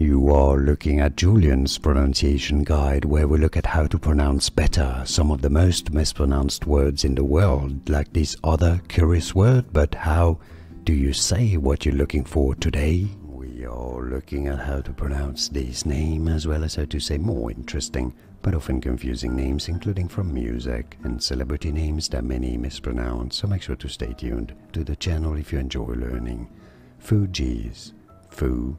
You are looking at Julien's pronunciation guide where we look at how to pronounce better some of the most mispronounced words in the world, like this other curious word, but how do you say what you're looking for today? We are looking at how to pronounce this name as well as how to say more interesting but often confusing names, including from music and celebrity names that many mispronounce. So make sure to stay tuned to the channel if you enjoy learning. Fugees, Fu